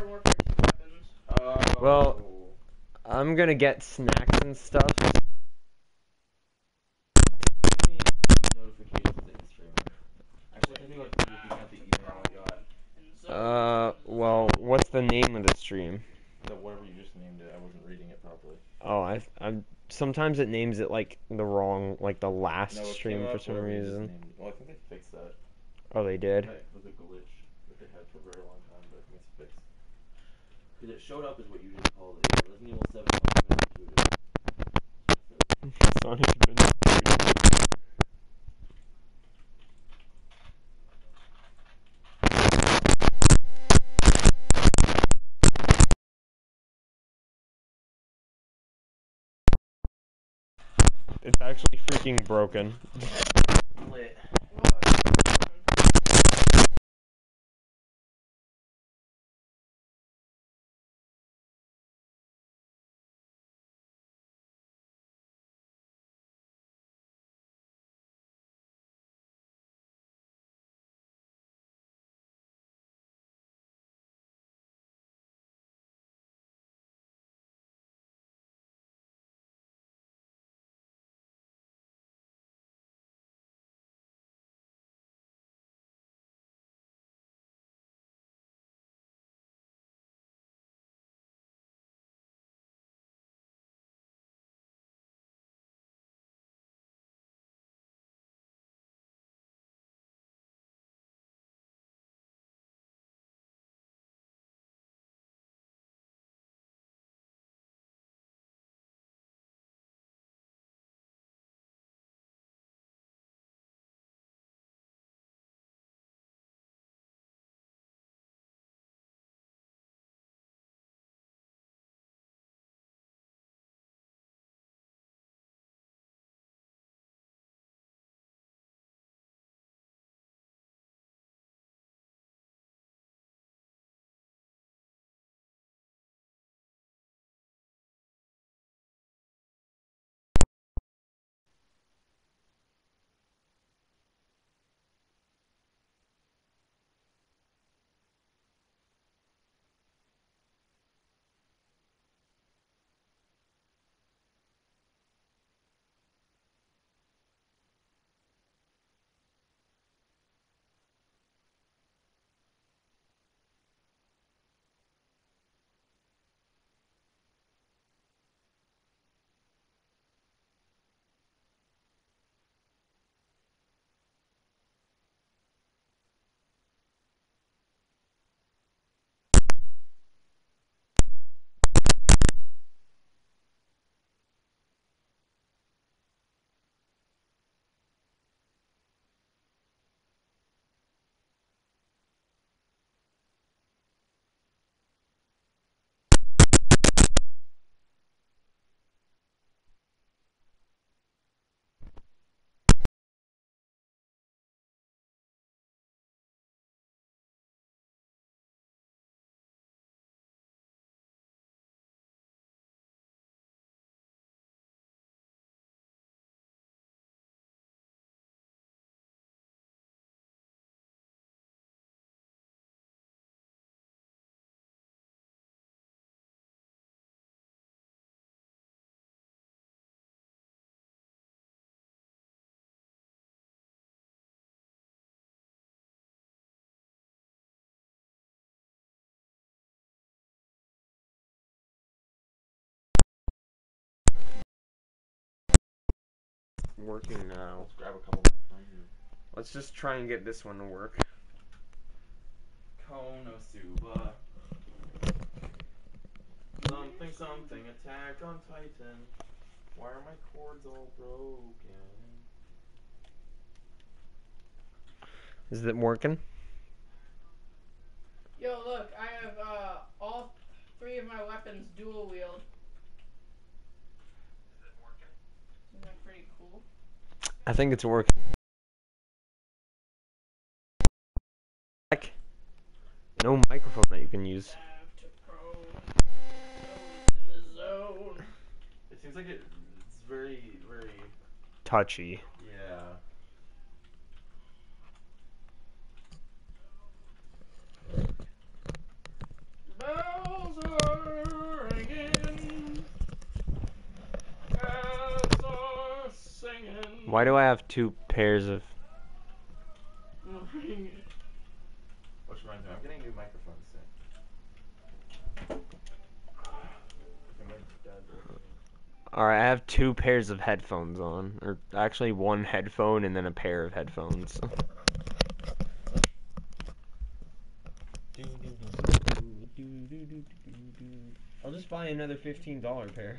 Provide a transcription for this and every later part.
Modern Warfare 2 weapons. Oh. Well- I'm gonna get snacks and stuff. Give me notifications that you're streaming. Actually, I think like if you count the email I got, And so, Uh, well, what's the name of the stream? the whatever you just named it, I wasn't reading it properly. Oh, I, I'm. Sometimes it names it like the wrong, like the last No, stream for some whatever you just reason. Well, I think they fixed that. Oh, they did. That was a glitch that they had for a very long time, but I think it's fixed. Because it showed up as what you just called it. Resident Evil 7 Sonic Adventure. It's actually freaking broken. Working now. Let's grab a couple more from you. Let's just try and get this one to work. Konosuba. Something, something, attack on Titan. Why are my cords all broken? Is it working? Yo, look, I have uh, all three of my weapons dual wield. Isn't that pretty cool? I think it's working. No microphone that you can use. Dive to pro. Zone in the zone. It seems like it, it's very, very, Touchy. yeah. Boom! Why do I have two pairs of? Which reminds me, I'm getting new microphones soon. And my dad's working. All right, I have two pairs of headphones on, or actually one headphone and then a pair of headphones. I'll just buy another fifteen dollar pair.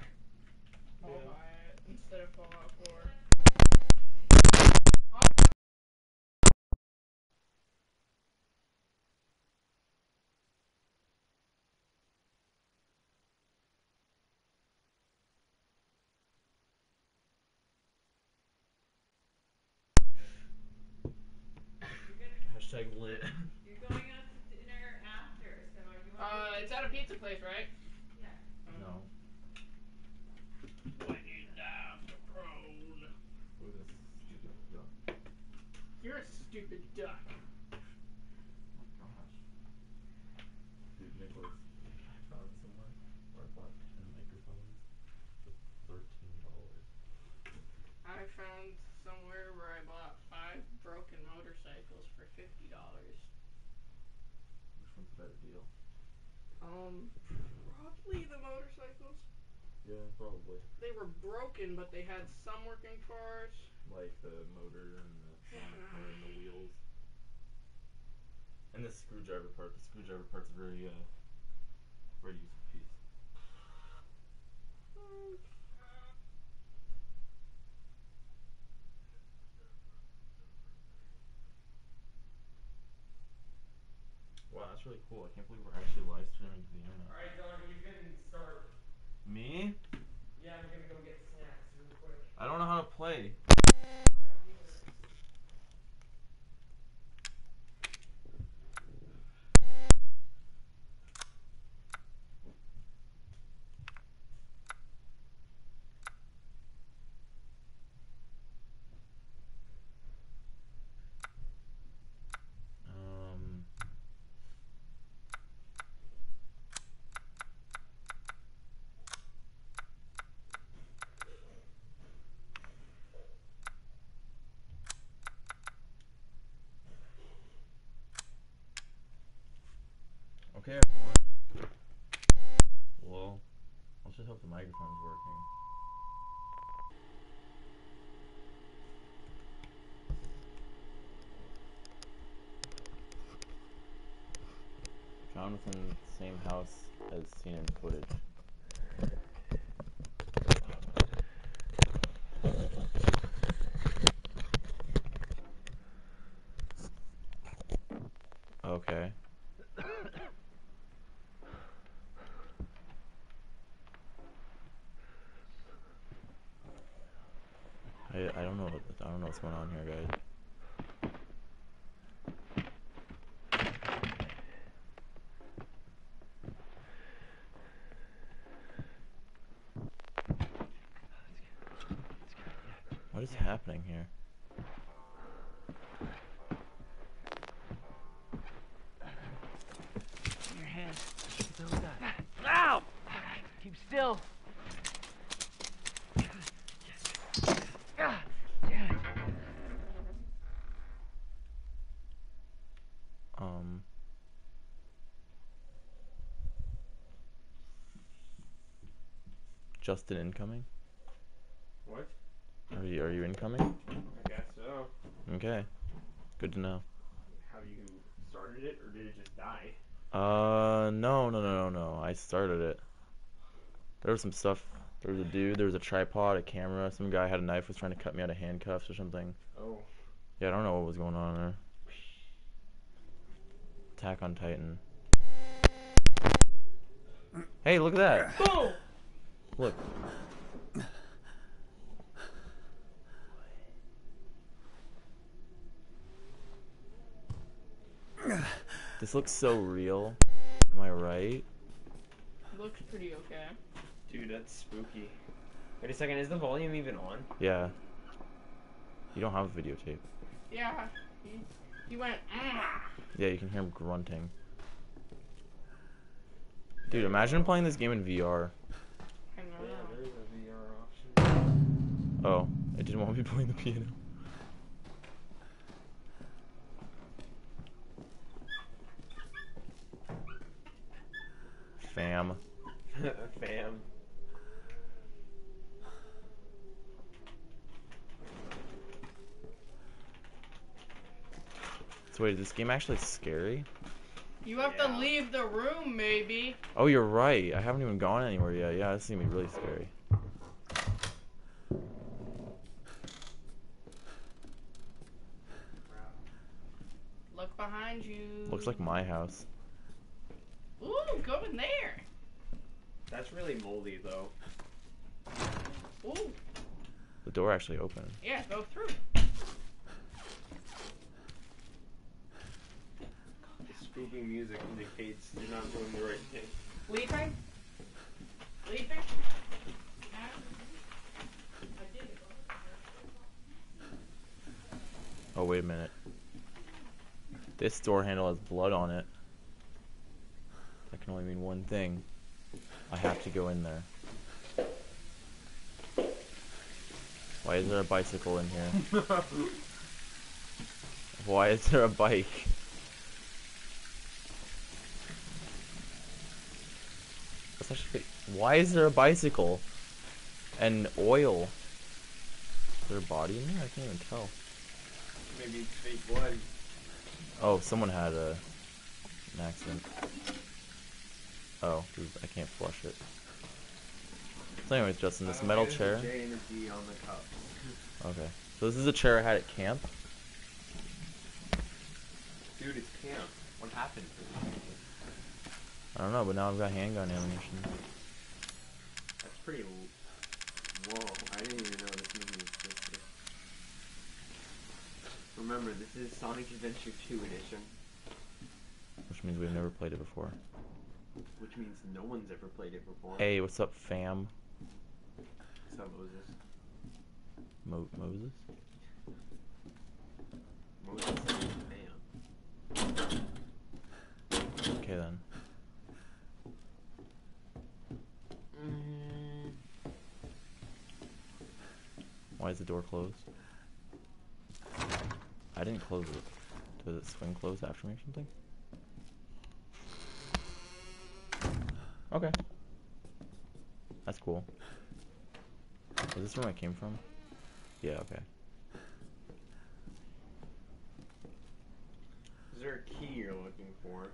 I'll buy it instead of Fallout 4. Hashtag lit. You're going out to dinner after, so are you Uh, it's at a pizza place, right? Yeah. No. When you down the road. Look at this stupid duck. You're a stupid duck. Oh my gosh. Dude, Nicholas, I found somewhere where I bought 10 microphones for $13. I found somewhere where I bought five broken motorcycles for fifty dollars. Which one's a better deal? Um, probably the motorcycles. Yeah, probably. They were broken, but they had some working parts. Like the motor and the Yeah. or and the wheels. And the screwdriver part. The screwdriver part's a very uh very useful piece. Um, Wow, that's really cool. I can't believe we're actually live streaming to the internet. Alright, Don, you can start. Me? Yeah, I'm gonna go get snacks real quick. I don't know how to play. Okay. Well, let's just hope the microphone's working. Jonathan, same house as seen in footage. Okay. I I don't know what I don't know what's going on here, guys. What is happening here? Um. Justin incoming? What? Are you are you incoming? I guess so. Okay. Good to know. Have you started it, or did it just die? Uh no no no no no. I started it. There was some stuff. There was a dude, there was a tripod, a camera, some guy had a knife was trying to cut me out of handcuffs or something. Oh. Yeah, I don't know what was going on there. Attack on Titan. Hey, look at that. boom! Look. This looks so real. Am I right? Looks pretty okay. Dude, that's spooky. Wait a second, is the volume even on? Yeah. You don't have a videotape. Yeah. He, he went. "Ah." Yeah, you can hear him grunting. Dude, imagine playing this game in VR. I don't Yeah, there is a VR option. Oh, I didn't want to be playing the piano. Fam. Fam. Wait, is this game actually scary? You have Yeah. to leave the room, maybe. Oh, you're right. I haven't even gone anywhere yet. Yeah, this is gonna be really scary. Look behind you. Looks like my house. Ooh, go in there. That's really moldy though. Ooh, The door actually opened. yeah, go through. The spooky music indicates you're not doing the right thing. Leaping? Leaping? Oh, wait a minute. This door handle has blood on it. That can only mean one thing. I have to go in there. Why is there a bicycle in here? Why is there a bike? That's actually. Why is there a bicycle? And oil? Is there a body in there? I can't even tell. Maybe fake blood. Oh, someone had a an accident. Oh, I can't flush it. So anyways, Justin, this oh, metal chair. J and a D on the cup. Okay. So this is a chair I had at camp. Dude, it's camp. What happened? I don't know, but now I've got handgun ammunition. That's pretty. Whoa! I didn't even know this movie existed. Remember, this is Sonic Adventure 2 edition, Which means we've never played it before. which means no one's ever played it before. Hey, what's up, fam? So Moses. Mo- Moses? Moses man. Okay then. Why is the door closed? I didn't close it. Does it swing closed after me or something? Okay. That's cool. Is this where I came from? Yeah, okay. is there a key you're looking for?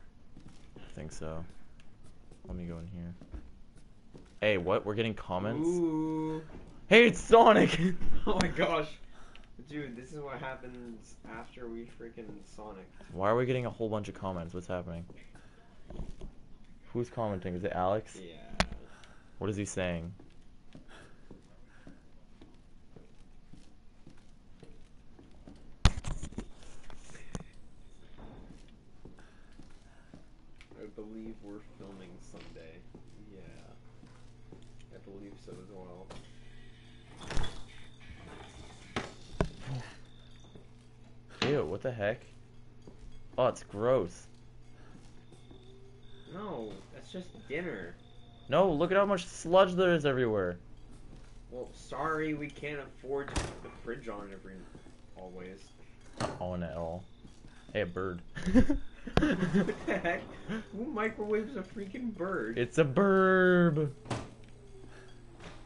I think so. Let me go in here. Hey, what? We're getting comments? Ooh. Hey, it's Sonic! Oh my gosh. Dude, this is what happens after we freaking Sonic. Why are we getting a whole bunch of comments? What's happening? Who's commenting? Is it Alex? Yeah. What is he saying? I believe we're Ew, what the heck? Oh, it's gross. No, that's just dinner. No, look at how much sludge there is everywhere. Well, sorry, we can't afford to put the fridge on every always. Oh, Not on at all. Hey, a bird. what the heck? Who microwaves a freaking bird? it's a burb.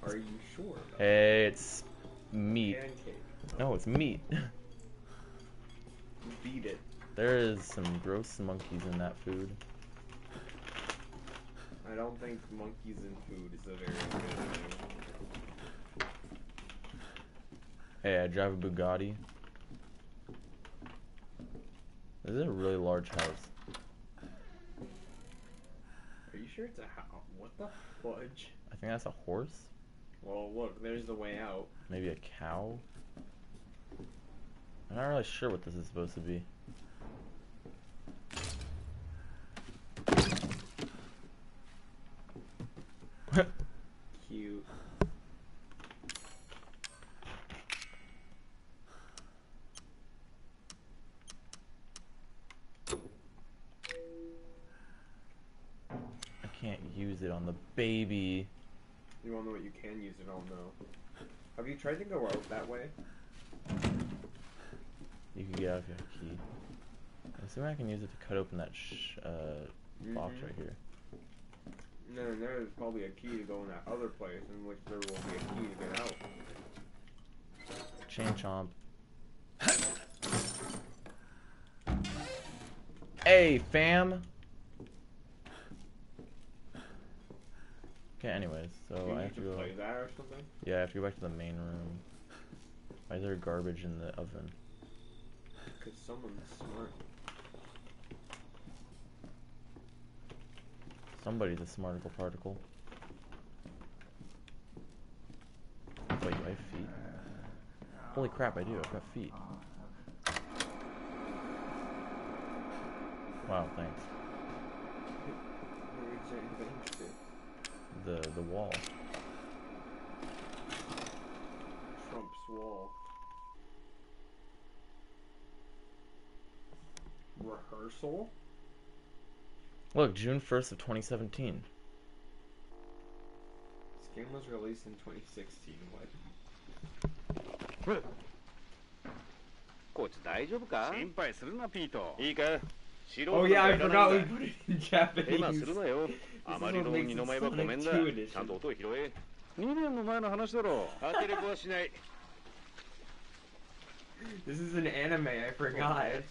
Are you sure? Hey, it's meat. Pancake. No, it's meat. Beat it. There is some gross monkeys in that food. I don't think monkeys in food is a very good thing. Hey, I drive a Bugatti. This is a really large house. Are you sure it's a house? What the fudge? I think that's a horse. Well, look, there's the way out. Maybe a cow. I'm not really sure what this is supposed to be. Cute. I can't use it on the baby. You wanna know what you can use it on though? Have you tried to go out that way? You can get out if you have a key. I'm I can use it to cut open that sh- uh, box Mhm. right here. No, and there's probably a key to go in that other place, in which there will be a key to get out. Chain chomp. Hey, fam! Okay, anyways, so I have to to go. play that or something? Yeah, I have to go back to the main room. Why is there garbage in the oven? Because someone's smart. Somebody's a smarticle particle. Wait, do I have feet? Holy crap, I do. I've got feet. Wow, thanks. Where is it invented? The the wall. Trump's wall. Rehearsal? Look, June first of 2017. This game was released in 2016. What? こいつ大丈夫か心配するなピートいいか素人 Oh なん yeah, か I いら forgot な we いん put だ it in ヘマ Japanese. するなよ This あ is まり what の makes 二 it の前はごめんだ Sonic 2 edition. ちゃんと音を拾え2年も前の話だろ当てればはしない This is an anime, I こんな forgot.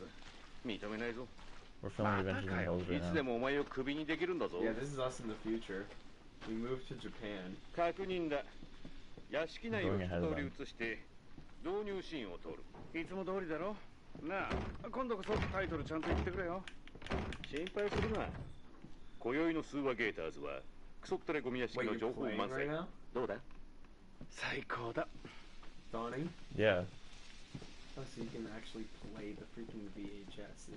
やつ認めないぞ We're filming Adventures in か the よ Hills い right つで now. もお前をクビにできるんだぞ Yeah, this is us in the future. We moved to Japan. 確認だ屋敷内を Going 一 ahead of 通り them. 移して導入シーンを撮るいつも通りだろなあ今度こそタイトルちゃんと言ってくれよ心配するな今宵の数話ゲーターズはクソったれゴミ屋敷 Wait, の you're 情報 playing 満 right 載 now? どうだ最高だ Donnie? Yeah. Oh, so you can actually play the freaking VHSs.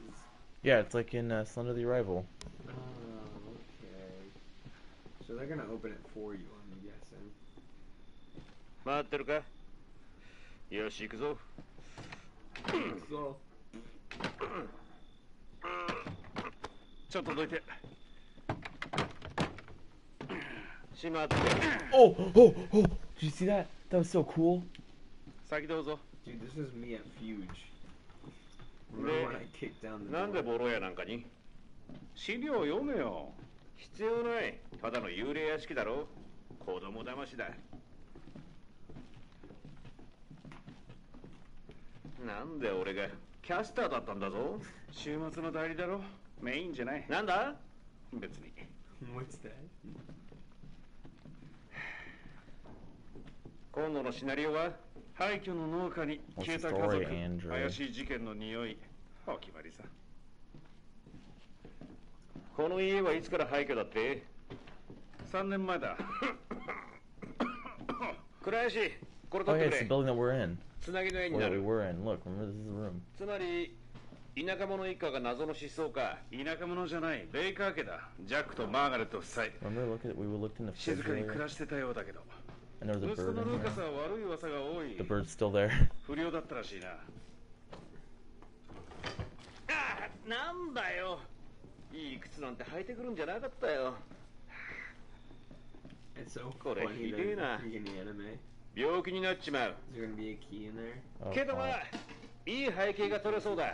Yeah, it's like in uh, Slender the Arrival. Oh, okay. So they're gonna open it for you, I'm guessing. 待ってるかよし行くぞ So, ちょっとどいて閉まって Oh, oh, oh! Did you see that? That was so cool. 先どうぞ Dude, this is me at Fuge. Remember when I kicked down the なんで door? ボロ屋なんかに資料読めよ必要ないただの幽霊屋敷だろ子供騙しだなんで俺がキャスターだったんだぞ週末の代理だろメインじゃないなんだ別に What's that? 今度のシナリオは廃墟の農家に消えた家族 story, 怪しい事件の匂い。お決まりさ。この家はいつから廃墟だって？3年前だ。倉吉これ取ってくれ。つなぎの絵になる。We Look, this room. つまり田舎者一家が謎の失踪か。田舎者じゃない。ベイカー家だ。ジャックとマーガレット夫妻。Remember, look at, we looked in the 静かに暮らしてたようだけど。I know the bird. The bird's still there. な。んだよ。いい靴なんて履いてくるんじゃなかったよ。これひでえな。病気になっちまう。けどまあいい背景が取れそうだ。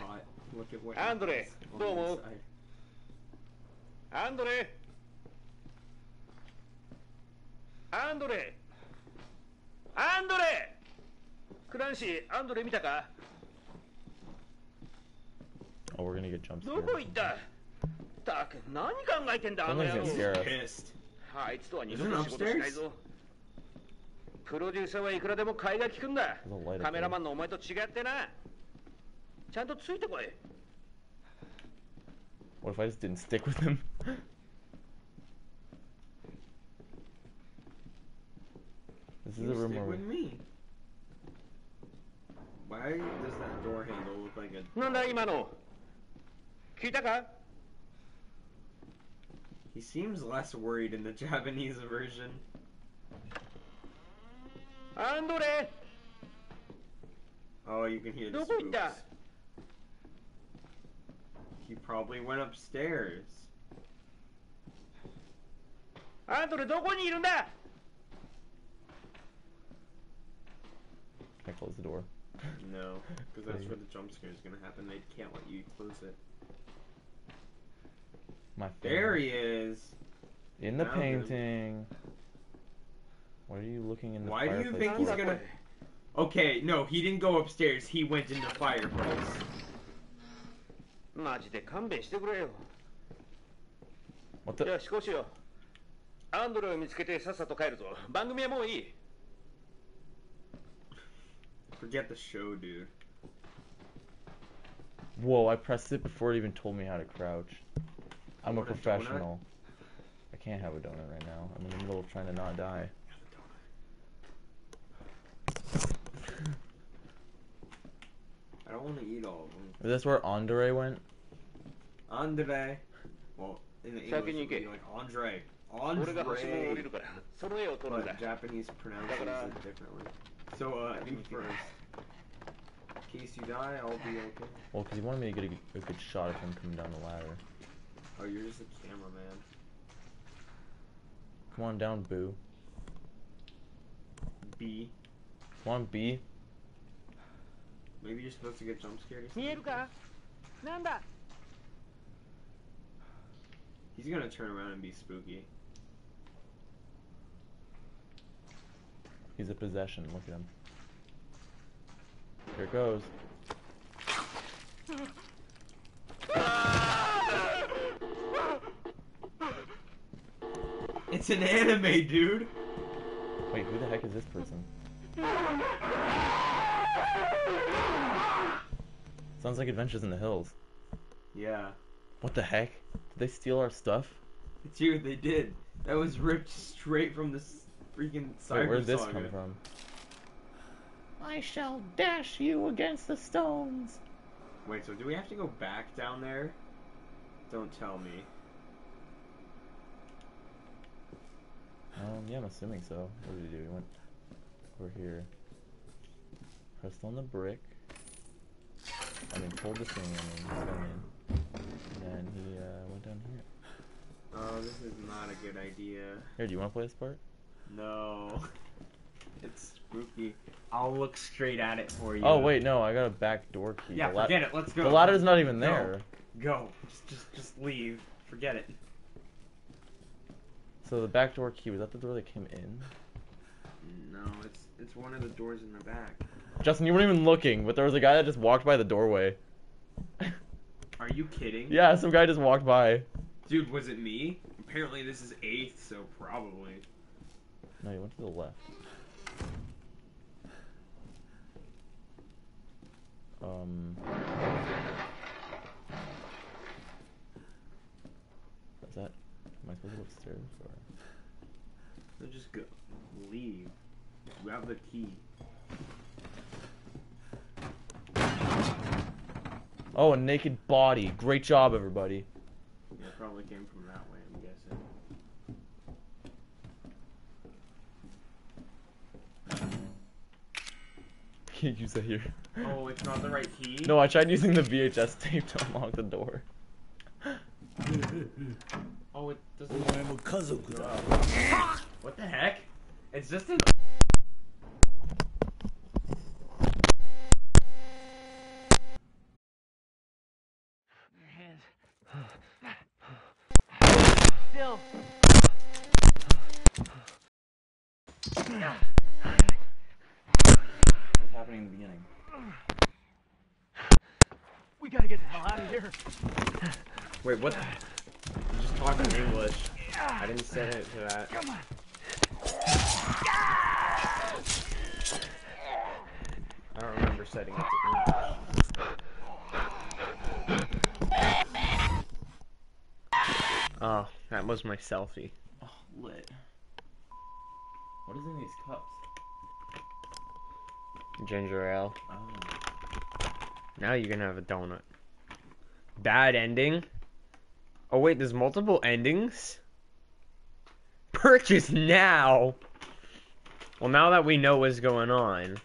アンドレどう思アンドレアンドレアンドレ！クランシーアンドレ見たか、oh, どこ行った？たく何考えてんだあの野郎。あいつとは二度と仕ないぞ。プロデューサーはいくらでも買いが効くんだ。カメラマンのお前と違ってな。ちゃんとついてこい。What if I just ク this is You a room stick where with me. Why does that door handle look like a? なんだ今の聞いたか He seems less worried in the Japanese version. アンドレ Oh, you can hear the どこ行った spooks. He probably went upstairs. アンドレどこにいるんだ close the door. No, because that's Please. where the jump scare is gonna happen. They can't let you close it. My There favorite. he is. In the Found him. painting. Why are you looking in the Why do you fireplace think he's for? gonna? Okay, no, he didn't go upstairs. He went in the fireplace. マジで勘弁してくれよ What the? よしこうしようアンドレを見つけてさっさと帰るぞ番組はもういい forget the show, dude. Whoa, I pressed it before it even told me how to crouch. I'm a professional. A I can't have a donut right now. I'm in the middle of trying to not die. I don't want to eat all of them. Is this where Andre went? Andre. Well, in the English, it would be like Andre. Andre. But Japanese pronounces it differently. So, uh, you first. In case you die, I'll be okay. Well, because he wanted me to get a, a, good shot of him coming down the ladder. Oh, you're just a cameraman. Come on down, Boo. B. Come on, B. Maybe you're supposed to get jump scared or Nanda? He's gonna turn around and be spooky. He's a possession. Look at him. Here it goes. It's an anime, dude. Wait, who the heck is this person? Sounds like Adventures in the Hills. Yeah. What the heck? Did they steal our stuff? Dude, they did. That was ripped straight from this freaking cyber Wait, where'd this saga. come from? I shall dash you against the stones. Wait, so do we have to go back down there? Don't tell me. Um, yeah, I'm assuming so. What did he do? He went over here. Pressed on the brick. I mean, pulled the thing, I mean, thing in. And then he, uh, went down here. Oh, this is not a good idea. Here, do you want to play this part? No. It's spooky. I'll look straight at it for you. Oh, wait, no, I got a back door key. Yeah, the forget it. Let's go. The ladder's not even Go. there. Go. Just, just, just leave. Forget it. So the back door key, was that the door that came in? No, it's it's one of the doors in the back. Justin, you weren't even looking, but there was a guy that just walked by the doorway. Are you kidding? yeah, some guy just walked by. Dude, was it me? Apparently this is eighth, so probably. No, you went to the left. Um. Is that? Am I supposed to go upstairs or? So just go. Leave. You have the key. Oh, a naked body. Great job, everybody. Yeah, probably came from that way, I'm guessing. Can't use that here. Oh, it's not the right key? No, I tried using the VHS tape to unlock the door. Oh, it doesn't. What the heck? It's just an. Your hands. Still. What's happening in the beginning? We gotta get the hell out of here. Wait, what? I'm just talking English. I didn't set it to that. Come on. I don't remember setting it to English. Oh, that was my selfie. Oh, lit. What is in these cups? Ginger ale. Oh. Now you're gonna have a donut. Bad ending? Oh wait, there's multiple endings? Purchase now! Well, now that we know what's going on.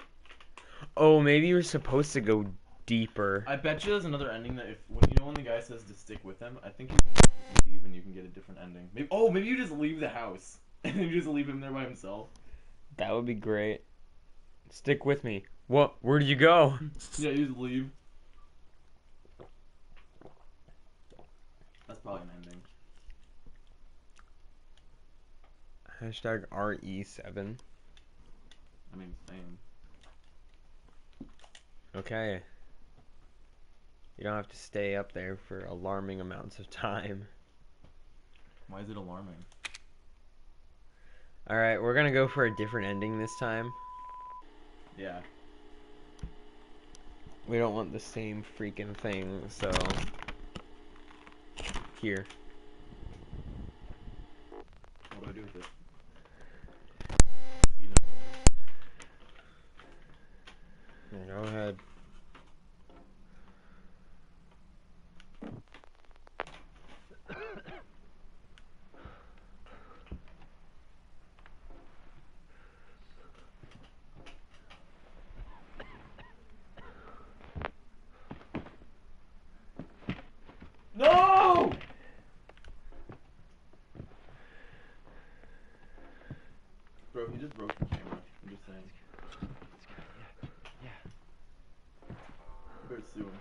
Oh, maybe you're supposed to go deeper. I bet you there's another ending that if when you know when the guy says to stick with him, I think you can leave and you can get a different ending. Maybe oh maybe you just leave the house and you just leave him there by himself. That would be great. Stick with me. What? Where do you go? Yeah, you just leave. That's probably an ending. Hashtag RE7. I mean, same. Okay. You don't have to stay up there for alarming amounts of time. Why is it alarming? Alright, we're gonna go for a different ending this time. Yeah. We don't want the same freaking thing, so. Here. What do I do with it? Eat it. Go ahead. No! Bro, he just broke the camera. I'm just saying. Better sue him.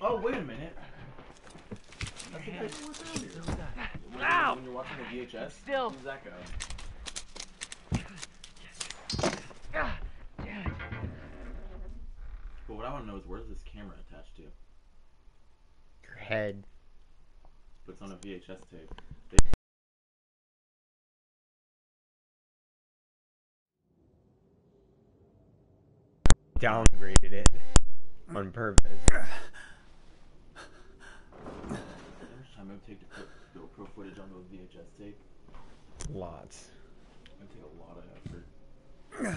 Oh, wait a minute. That's the guy who was earlier. When, Ow! when you're watching the VHS, Still. who's that guy? Ah, damn it. But what I want to know is where's this camera attached to? Your head. But it's on a VHS tape. Downgraded it. On purpose. How much time it would take to put GoPro footage onto a VHS tape? Lots. It would take a lot of effort.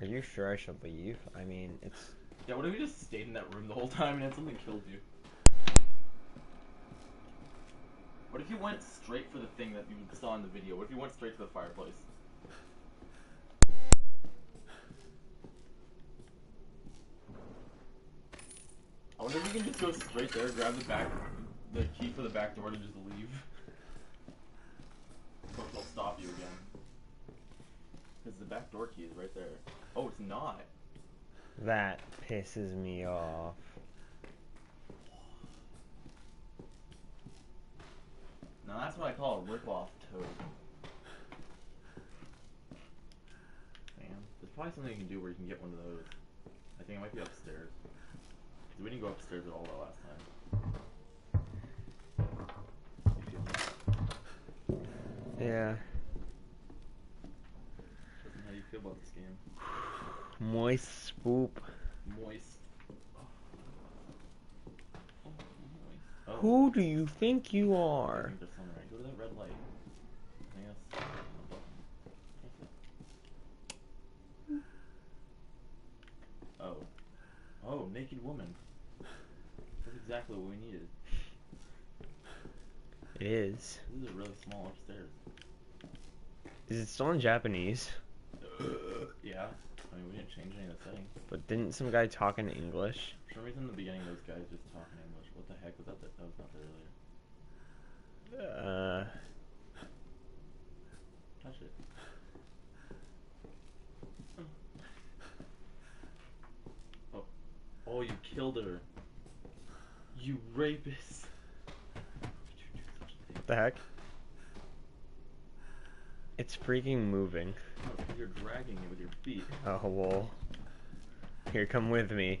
Are you sure I should leave? I mean, it's. Yeah, what if you just stayed in that room the whole time and then something killed you? What if you went straight for the thing that you saw in the video? What if you went straight to the fireplace? I wonder if you can just go straight there, grab the back, the key for the back door, and just leave. But they'll stop you again. Because the back door key is right there. Oh, it's not. That pisses me off. Now that's what I call a rip-off toad. Damn. There's probably something you can do where you can get one of those. I think it might be upstairs. 'Cause we didn't go upstairs at all that last time. You feel me? Yeah. Justin, how do you feel about this game? Moist spoop. Moist. Oh, moist. Oh. Who do you think you are? think there's something right. Go to that red light. I think that's on the button. That's it. Oh. Oh, naked woman. That's exactly what we needed. It is. This is a really small upstairs. Is it still in Japanese? yeah. I mean, we didn't change any of the settings. But didn't some guy talk in English? For some reason, in the beginning, those guys just talking English. What the heck was that? That was not there earlier. Uh. Touch it. Oh. Oh, you killed her. You rapist. What the heck? It's freaking moving. 'cause you're dragging it with your feet. Oh, well. Here, come with me.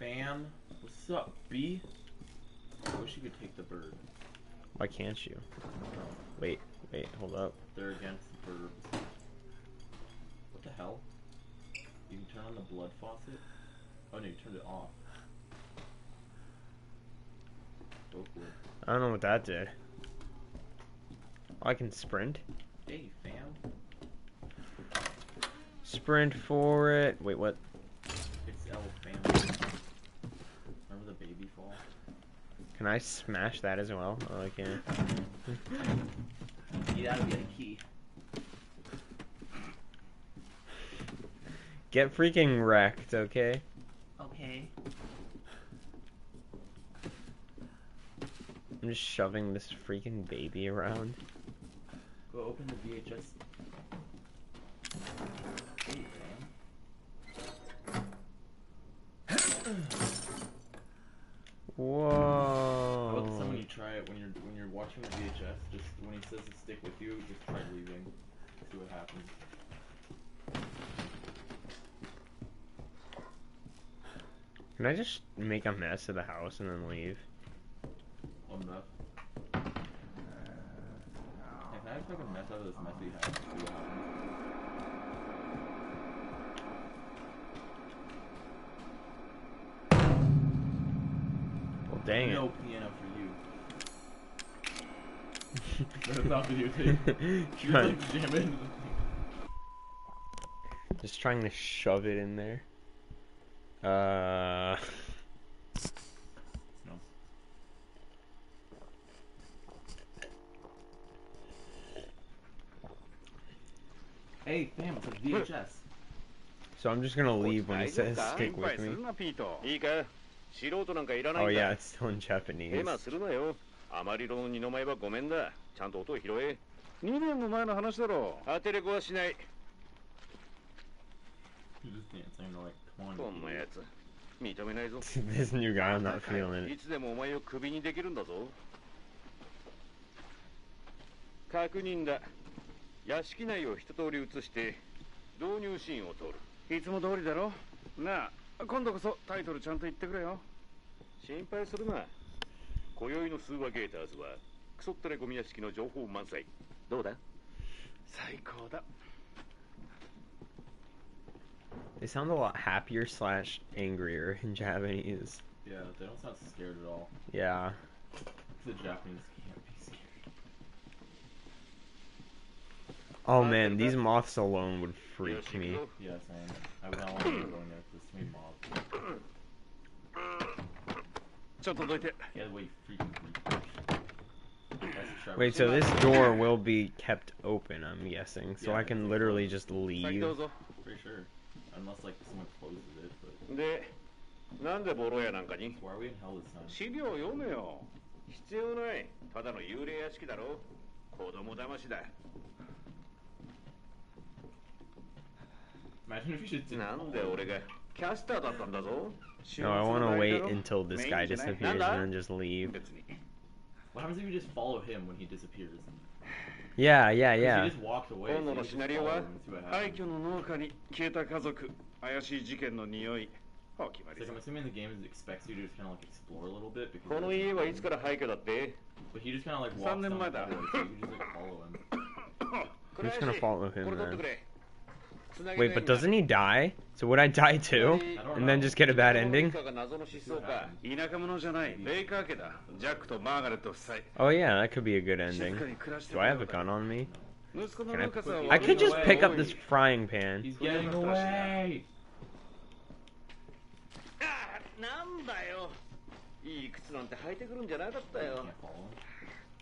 fam. What's up, B? I wish you could take the bird. Why can't you? Wait, wait, hold up. they're against the birds. What the hell? You can turn on the blood faucet? Oh no, you turned it off. I don't know what that did. Oh, I can sprint. Hey, fam. Sprint for it. Wait, what? The? Can I smash that as well? Oh, I can't. You gotta get key. Get freaking wrecked, okay? Okay. I'm just shoving this freaking baby around. Go open the VHS. Hey, man. How about this time when Whoa. you try it when you're when you're watching the VHS? Just when he says to stick with you, just try leaving. See what happens. Can I just make a mess of the house and then leave? One mess. Hey, can I just make a mess out of this messy house? See what happens. Dang no it. piano for you. Not like jam it Just trying to shove it in there. Uh. No. Hey, fam, it's a VHS. So I'm just gonna leave when he says stick with me. 素人なんかいらない Oh んだ。Yeah, it's still in Japanese. ヘマするなよ。あまりろの二の舞はごめんだ。ちゃんと音を拾え。2年も前の話だろ。当てれこはしない。On. こんなやつ認めないぞ。This new guy, I'm not feeling い it. つでもお前をクビにできるんだぞ。確認だ。屋敷内を一通り移して導入シーンを撮る。いつも通りだろ。なあ 今度こそタイトルちゃんと言ってくれよ心配するな今宵のスーワゲーターズはクソったれゴミ屋敷の情報満載どうだ最高だ They sound a lot happier slash angrier in Japanese. Yeah, they don't sound scared at all. Yeah. The Japanese can't be scared. Oh man, these moths alone would freak me. Yeah, same. I would not want to go in there because there's too many mobs. ちょっとどいて Yeah, the way you freaking freak. That's a sharp- Wait, so this door will be kept open, I'm guessing. So Yeah, I can it's literally closed. just 先どう leave. ぞ Pretty sure. Unless, like, someone closes it, but... でなんでボロ屋なんかに Why are we in hell this time? 資料読めよ必要ないただの幽霊屋敷だろ子供騙しだ Imagine if you just didn't なん follow で it. 俺が キャスターだったんだぞ No, I want to 幸せ wait なだろ until this guy メインじゃない disappears and then just leave. 別に What happens if you just follow him when he disappears? Yeah, yeah, If yeah. he just walked away, 今度 so の you シ just ナリオ follow は him and see what 廃 happens. 墟の農家に消えた家族怪しい事件の匂いお決ま It's り like, さ I'm assuming the game is- expects you to just kind of like explore a little bit because この he 家 doesn't はいつ know. から廃墟だって But he just kind of like walks 三 down 年 the 前だ hallway, so you can just like follow him. I'm just gonna follow him これ取って then. Wait, but doesn't he die? So would I die too? And then just get a bad ending? Oh yeah, that could be a good ending. Do I have a gun on me? I, I could just pick up this frying pan. He's getting away!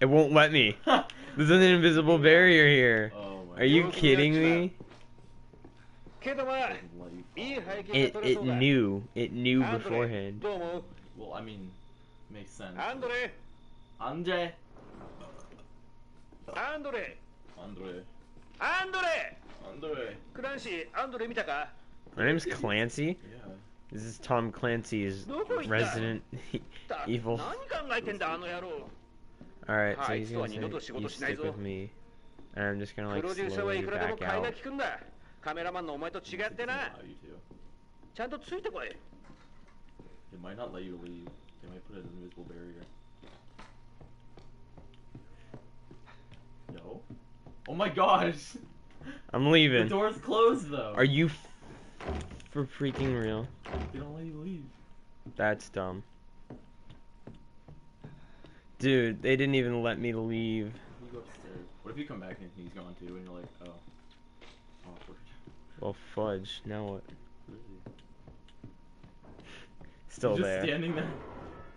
It won't let me. There's an invisible barrier here. Oh Are you kidding me? It it knew it knew beforehand. Well, I mean, makes sense. Andre. Andre. Andre. Andre. Andre. Andre. Clancy. Andre, 見たか? My name's Clancy. Yeah. This is Tom Clancy's resident evil. Alright, so he's gonna say, you stick with me, and I'm just gonna like slowly back out. 利くんだカメラマンのお前と違ってな Allow you to. ちゃんとついてこい They might not let you leave. They might put an invisible barrier. No? Oh my gosh! I'm The leaving. door's closed though! Are you f- for freaking real? They don't let you leave. That's dumb. Dude, they didn't even let me leave. You go upstairs. What if you come back and he's gone too and you're like, oh. Awkward. Well, fudge. Now what? Where is he? Still He's just there. standing there.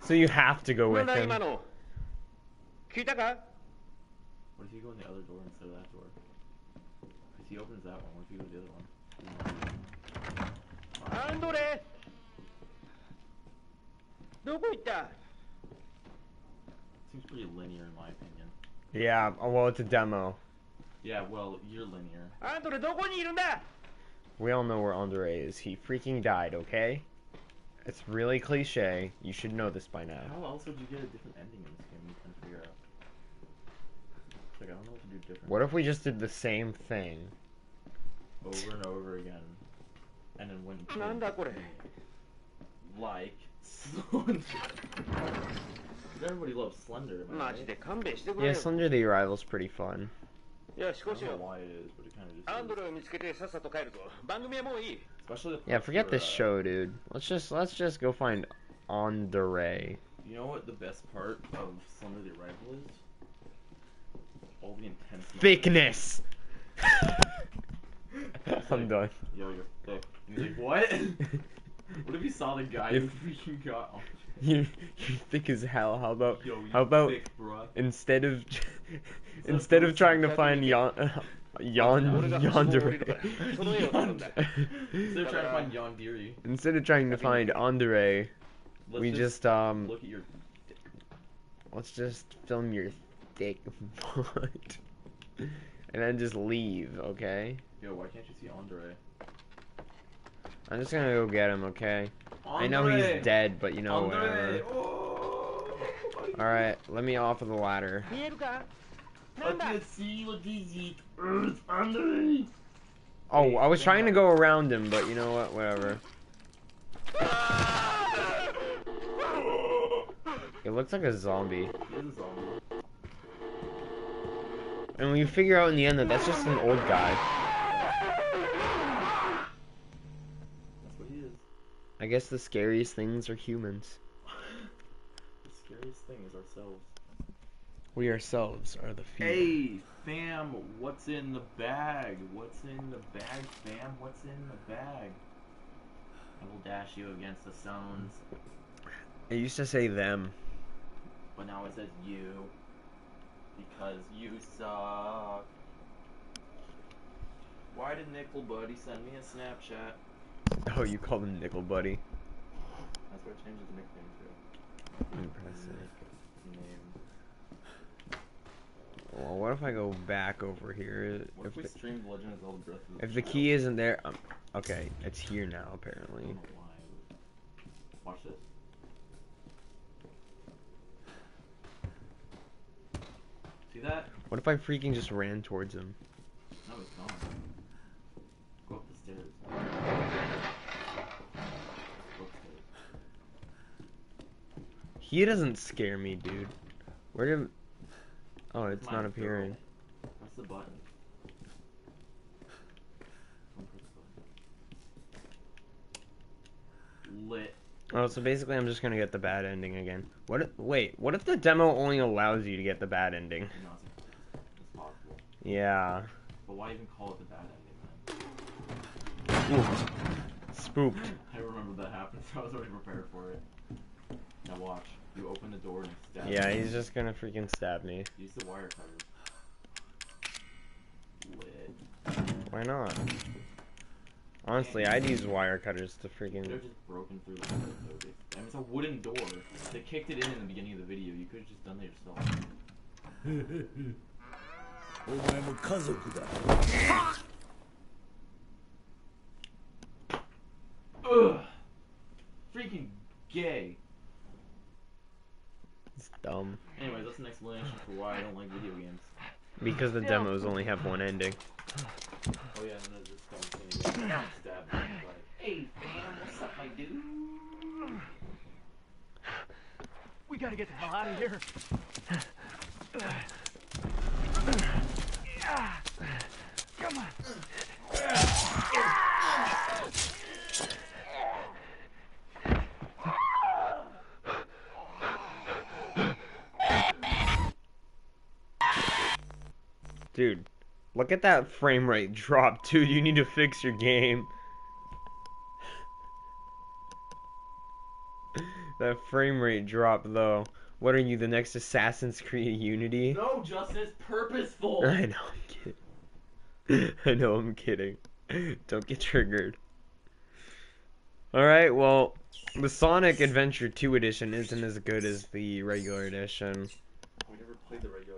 So you have to go なん with だ him. 今の聞いたか What if you go in the other door instead of that door? Because he opens that one. What if you go to the other one? アンドレどこ行った Seems pretty linear in my opinion. Yeah. oh, Well, it's a demo. Yeah, well, you're linear. アンドレどこにいるんだ We all know where Andre is. He freaking died, okay? It's really cliche. You should know this by now. How else would you get a different ending in this game? You can figure out. Like, I don't know what to do different. What if we just did the same thing? Over and over again. And then went. like. Slender. Everybody loves Slender. Yeah, Slender the Arrival's pretty fun. Yeah, parts forget where, this uh, show, dude. Let's just let's just go find Andre. You know what the best part of Slender the Arrival is? All the intense. Thickness. I'm done. Yo, you're thick. And he's like, what? what if you saw the guy who freaking got You you're thick as hell. How about Yo, you how about thick, instead of instead of trying to find yon yon yonder Instead of trying to find Yandere, instead of trying to find Andre, we just um look at your. let's just film your thick butt and then just leave, okay? Yo, why can't you see Andre? I'm just gonna go get him, okay? Andre. I know he's dead, but you know, Andre. whatever. Oh. Alright, let me off of the ladder. Oh, I was trying to go around him, but you know what, whatever. It looks like a zombie. And we figure out in the end that that's just an old guy. I guess the scariest things are humans. The scariest thing is ourselves. We ourselves are the fear. Hey, fam, what's in the bag? What's in the bag, fam? What's in the bag? I will dash you against the stones, It used to say them. but now it says you. Because you suck. Why did Nickel Buddy send me a Snapchat? Oh, you call him Nickel Buddy. That's where I changed his nickname to. Impressive. Name. Well, what if I go back over here? What if If we the, streamed Legend of Zelda Breath of the if the key isn't there, um, okay, it's here now apparently. don't know why. Watch this. See that? What if I freaking just ran towards him? No, it's gone. Go up the stairs. Go upstairs. He doesn't scare me, dude. Where did? Oh, it's not appearing. Press the button. The button. Lit. Oh, so basically, I'm just gonna get the bad ending again. What? If, wait, what if the demo only allows you to get the bad ending? No, it's, possible. Yeah. But why even call it the bad ending then? Ooh. Spooked. I remember that happened, so I was already prepared for it. Now watch. You open the door and stab Yeah, me. he's just gonna freaking stab me. Use the wire cutter. Lit. Why not? Honestly, I'd use wire cutters to Could freaking. have just broken through the window. though. I mean, it's a wooden door. They kicked it in in the beginning of the video. You could have just done that yourself. お前も家族だ Ugh. Freaking gay. It's dumb. Anyways, that's an explanation for why I don't like video games. Because the demos only have one ending. Oh yeah, and there's this dumb thing again. Stab me. Like, ah, hey fam, what's up, my dude? We gotta get the hell out of here Come on Dude, Look at that frame rate drop, dude. You need to fix your game. that frame rate drop, though. What are you, the next Assassin's Creed Unity? No, Justin, it's purposeful. I know, I'm kidding. I know, I'm kidding. Don't get triggered. Alright, well, the Sonic Adventure 2 edition isn't as good as the regular edition. We never played the regular edition.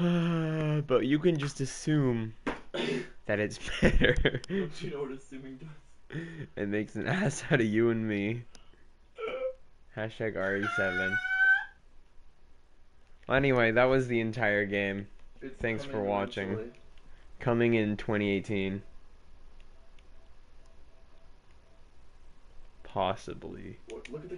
but you can just assume that it's better. Don't you know what assuming does? it makes an ass out of you and me. Hashtag RE7. Well, anyway, that was the entire game. It's Thanks for watching. eventually. Coming in 2018. Possibly. What, look at the